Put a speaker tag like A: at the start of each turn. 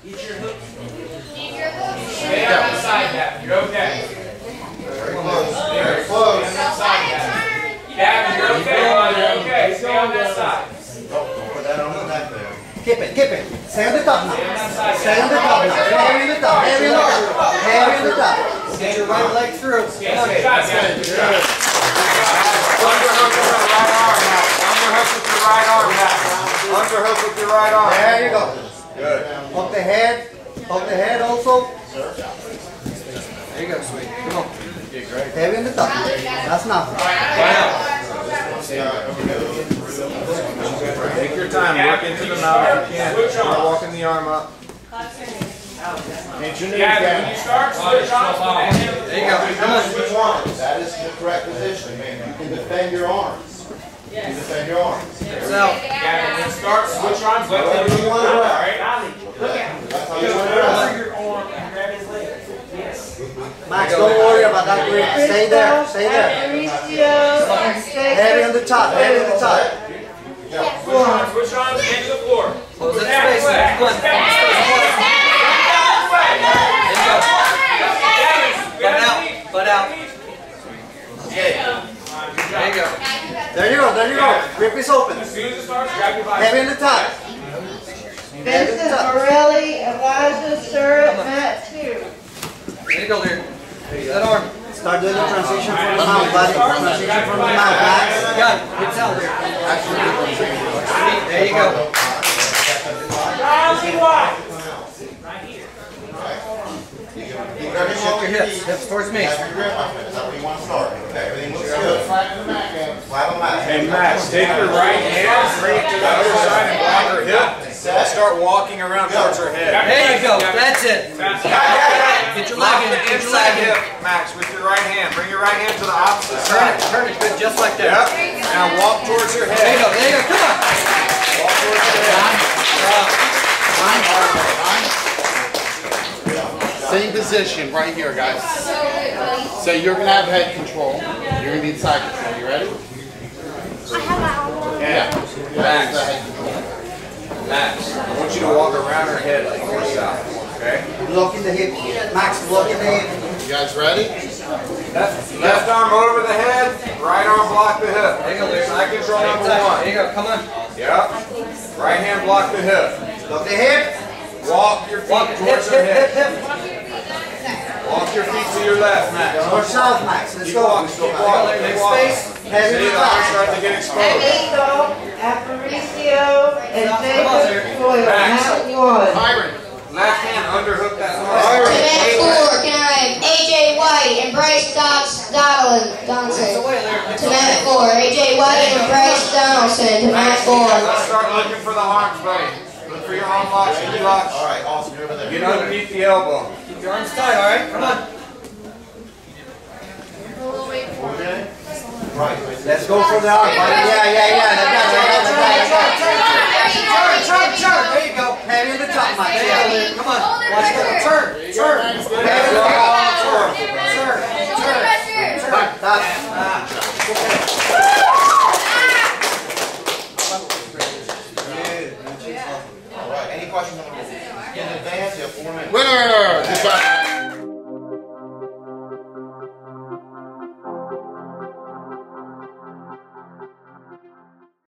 A: Stay on that side, Gavin. You're okay.
B: Very close, very close.
A: Stay on Gavin. Gavin, you're okay. You're okay. Stay on that side.
B: On the.
C: Keep it, keep it. Stay on the top now.
A: Stay on
C: Stay on the top now. Heavy on the top. Heavy on the top. Heavy on the top. Get your right leg through.
A: Yes, job, Gavin. Good
D: Underhook with your right arm.
C: There you go.
D: Good.
C: Hook the head. Hook the head also.
D: There you go, sweet. Come on.
C: Heavy on the top. That's nothing.
D: Take your time. Work into the mount if you can. Start walking the arm up.
B: Pinch your knees
A: Gavin, when
B: down.
A: you start, switch on.
D: There you go. Come on.
B: Switch arms. That is the correct position. You can defend your arms. You can defend your arms.
D: So,
A: Gavin, when you start, switch arms. Let them move around, all right?
B: That's how you want to rest.
A: your arm and grab his leg. Yes.
C: Max, don't worry about that grip. Stay there. Stay there. Heavy on the top. Heavy on the top.
A: Switch on, switch on, into the floor.
D: close that space there. Come on. There you go. Butt out. Butt out. There you go.
C: There you go. There you go. Grip is open.
A: As soon as it starts, grab your body.
C: Heavy on the top. Heavy on the
E: Vincent
C: top.
E: Morelli, Elijah Surratt, Matt Two.
D: There you go, there. That arm.
C: Start doing the transition from the mount, buddy. Transition from the mount, Max.
D: Got it. Hips out there. There you go.
A: Roundly wide.
B: You got to
D: Shift your hips. Hips towards me.
B: That's your grip, my friend. Is that where you want to start? Okay, everything looks good. Flat on the mat.
D: Hey, Max, take your right hand, bring it to the other side and block her hip. And start walking around towards her head.
E: There you go, that's it.
D: Get your leg in, get your leg in. Max, with your right hand. Bring your right hand to the opposite
E: Turn
D: side.
E: it, turn it, good, just like
D: Yep.
E: that.
D: Now walk towards her
E: There you
D: head.
E: go, there you go, come on.
D: Walk towards her head.
F: Same position right here, guys. Um, so you're gonna have head control. You're gonna need side control. You ready? Yeah.
D: Max.
F: The head control.
D: Max, I want you to walk around her head like north south. Okay?
C: Look in the hip. Max, look in the hip.
F: You guys ready?
D: Left, left arm over the head, right arm block the hip.
E: There you go, there.
D: Side control number
E: There
D: one.
E: you go, come on.
D: Yep. Right hand block the hip.
C: Lock the hip.
D: Walk your feet
E: Walk, hip,
D: towards
E: hip,
D: her
E: hip,
D: head.
E: hip.
D: Walk your feet to your left, Max.
C: North south, Max. Let's
D: Keep
C: go.
D: walking, keep walking, keep
E: Next
D: walking.
E: space.
C: Heavy
D: See,
C: on the
D: the arms
C: top.
D: starting to get exposed.
E: Enrico, Aparicio, and Jacob Coyle,
D: Max.
E: Matt One.
F: Byron.
D: Left hand underhook that
G: To
D: arm.
G: mat four, can I have AJ White and Bryce Dots Donaldson? Donaldson. To mat four, AJ White and Bryce Donaldson. To mat
D: Max,
G: four.
D: let's start looking for the arms, buddy. Look for your arm locks and knee locks.
B: All right, awesome. You're over there.
D: Get underneath the elbow.
E: Keep your arms tight, all right? Come on.
B: Okay? Right.
C: Let's go for the arm, buddy. Yeah, yeah, yeah. Like that, like that, like that,
E: Turn, turn, turn. There you go.
C: like that. Heavy on the top, Max.
E: There you
C: Yeah.
E: go, there. Come on. Watch that. Turn, turn.
C: Heavy on the top.
E: Turn, turn.
C: That's. Uh,